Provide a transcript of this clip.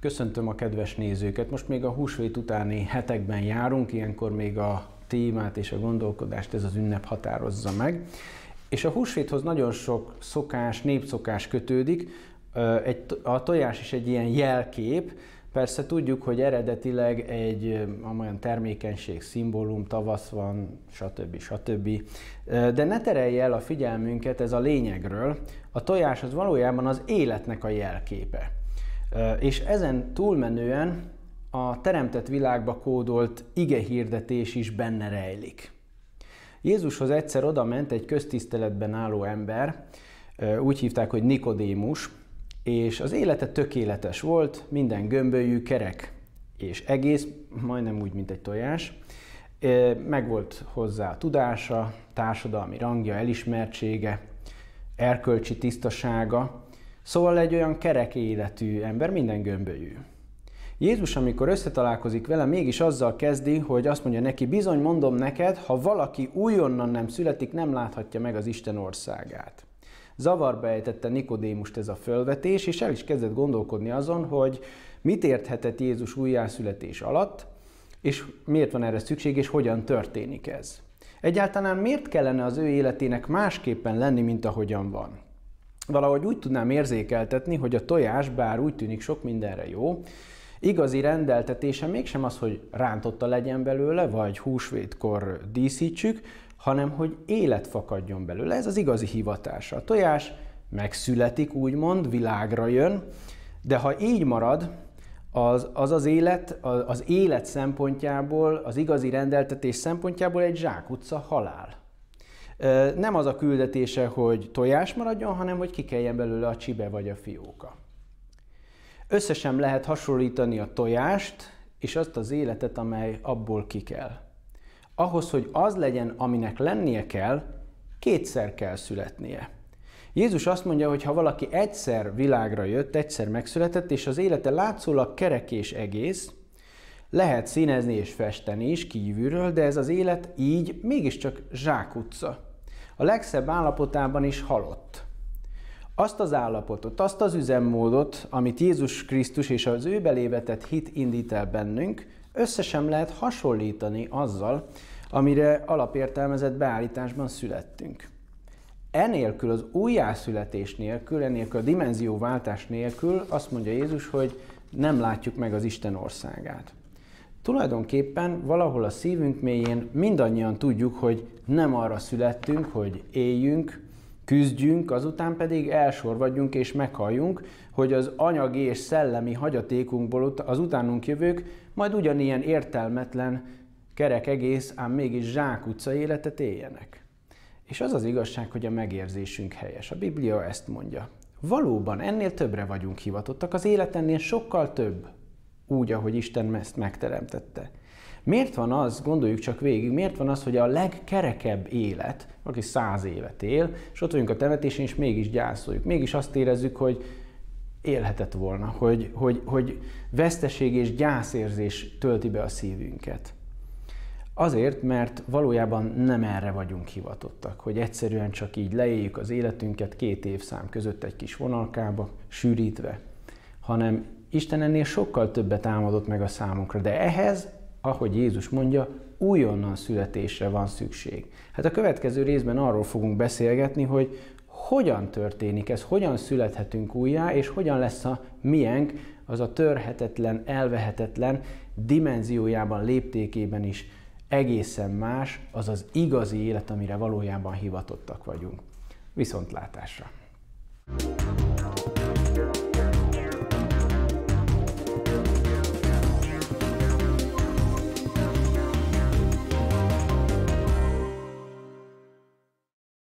Köszöntöm a kedves nézőket. Most még a húsvét utáni hetekben járunk, ilyenkor még a témát és a gondolkodást ez az ünnep határozza meg. És a húsvéthoz nagyon sok szokás, népszokás kötődik. Egy, a tojás is egy ilyen jelkép, Persze tudjuk, hogy eredetileg egy olyan termékenység, szimbólum, tavasz van, stb. stb. De ne terelje el a figyelmünket ez a lényegről. A tojás az valójában az életnek a jelképe. És ezen túlmenően a teremtett világba kódolt ige hirdetés is benne rejlik. Jézushoz egyszer oda ment egy köztiszteletben álló ember, úgy hívták, hogy Nikodémus, és az élete tökéletes volt, minden gömbölyű, kerek és egész, majdnem úgy, mint egy tojás. Megvolt hozzá a tudása, társadalmi rangja, elismertsége, erkölcsi tisztasága, szóval egy olyan kerek életű ember, minden gömbölyű. Jézus, amikor összetalálkozik vele, mégis azzal kezdi, hogy azt mondja neki, bizony mondom neked, ha valaki újonnan nem születik, nem láthatja meg az Isten országát. Zavarba ejtette Nikodémust ez a fölvetés, és el is kezdett gondolkodni azon, hogy mit érthetett Jézus újjászületés alatt, és miért van erre szükség, és hogyan történik ez. Egyáltalán miért kellene az ő életének másképpen lenni, mint ahogyan van? Valahogy úgy tudnám érzékeltetni, hogy a tojás, bár úgy tűnik sok mindenre jó, igazi rendeltetése mégsem az, hogy rántotta legyen belőle, vagy húsvétkor díszítsük, hanem hogy élet fakadjon belőle. Ez az igazi hivatása. A tojás megszületik, úgymond, világra jön, de ha így marad, az az, az élet, az, élet szempontjából, az igazi rendeltetés szempontjából egy zsákutca halál. Nem az a küldetése, hogy tojás maradjon, hanem hogy kikeljen belőle a csibe vagy a fióka. Összesen lehet hasonlítani a tojást és azt az életet, amely abból kikel ahhoz, hogy az legyen, aminek lennie kell, kétszer kell születnie. Jézus azt mondja, hogy ha valaki egyszer világra jött, egyszer megszületett, és az élete látszólag kerek és egész, lehet színezni és festeni is kívülről, de ez az élet így mégiscsak zsákutca. A legszebb állapotában is halott. Azt az állapotot, azt az üzemmódot, amit Jézus Krisztus és az ő belévetett hit indít el bennünk, összesen lehet hasonlítani azzal, amire alapértelmezett beállításban születtünk. Enélkül, az újjászületés nélkül, enélkül a dimenzióváltás nélkül azt mondja Jézus, hogy nem látjuk meg az Isten országát. Tulajdonképpen valahol a szívünk mélyén mindannyian tudjuk, hogy nem arra születtünk, hogy éljünk, küzdjünk, azután pedig elsorvadjunk és meghalljunk, hogy az anyagi és szellemi hagyatékunkból az utánunk jövők majd ugyanilyen értelmetlen kerek egész, ám mégis zsákutca életet éljenek. És az az igazság, hogy a megérzésünk helyes. A Biblia ezt mondja. Valóban ennél többre vagyunk hivatottak, az élet ennél sokkal több, úgy, ahogy Isten ezt megteremtette. Miért van az, gondoljuk csak végig, miért van az, hogy a legkerekebb élet, aki száz évet él, és ott vagyunk a temetésén, és mégis gyászoljuk. Mégis azt érezzük, hogy élhetett volna, hogy, hogy, hogy veszteség és gyászérzés tölti be a szívünket. Azért, mert valójában nem erre vagyunk hivatottak, hogy egyszerűen csak így leéljük az életünket két évszám között egy kis vonalkába, sűrítve, hanem Isten ennél sokkal többet álmodott meg a számunkra, de ehhez, ahogy Jézus mondja, újonnan születésre van szükség. Hát a következő részben arról fogunk beszélgetni, hogy hogyan történik ez, hogyan születhetünk újjá, és hogyan lesz a miénk, az a törhetetlen, elvehetetlen dimenziójában, léptékében is egészen más az az igazi élet, amire valójában hivatottak vagyunk. Viszontlátásra! thank